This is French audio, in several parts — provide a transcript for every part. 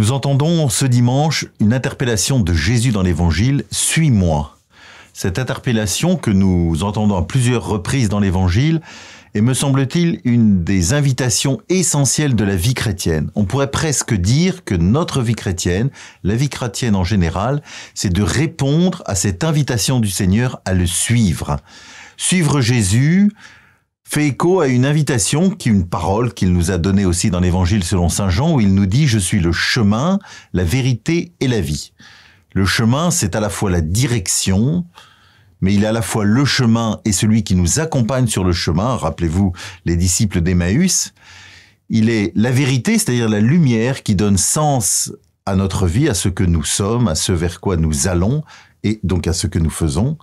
Nous entendons ce dimanche une interpellation de Jésus dans l'Évangile, Suis-moi. Cette interpellation que nous entendons à plusieurs reprises dans l'Évangile est, me semble-t-il, une des invitations essentielles de la vie chrétienne. On pourrait presque dire que notre vie chrétienne, la vie chrétienne en général, c'est de répondre à cette invitation du Seigneur à le suivre. Suivre Jésus, fait écho à une invitation, qui une parole qu'il nous a donnée aussi dans l'évangile selon Saint Jean, où il nous dit, je suis le chemin, la vérité et la vie. Le chemin, c'est à la fois la direction, mais il est à la fois le chemin et celui qui nous accompagne sur le chemin. Rappelez-vous les disciples d'Emmaüs. Il est la vérité, c'est-à-dire la lumière qui donne sens à notre vie, à ce que nous sommes, à ce vers quoi nous allons, et donc à ce que nous faisons.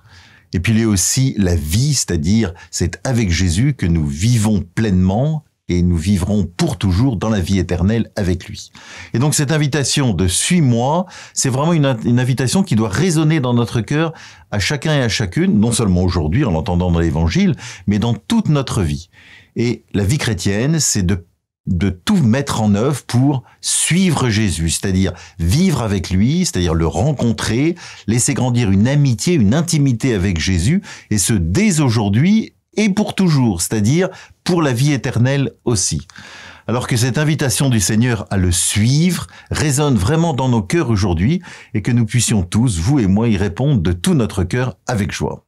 Et puis il a aussi la vie, c'est-à-dire c'est avec Jésus que nous vivons pleinement et nous vivrons pour toujours dans la vie éternelle avec lui. Et donc cette invitation de suis-moi, c'est vraiment une, invitation qui doit résonner dans notre cœur à chacun et à chacune, non seulement aujourd'hui en l'entendant dans l'évangile, mais dans toute notre vie. Et la vie chrétienne, c'est de de tout mettre en œuvre pour suivre Jésus, c'est-à-dire vivre avec lui, c'est-à-dire le rencontrer, laisser grandir une amitié, une intimité avec Jésus, et ce dès aujourd'hui et pour toujours, c'est-à-dire pour la vie éternelle aussi. Alors que cette invitation du Seigneur à le suivre résonne vraiment dans nos cœurs aujourd'hui et que nous puissions tous, vous et moi, y répondre de tout notre cœur avec joie.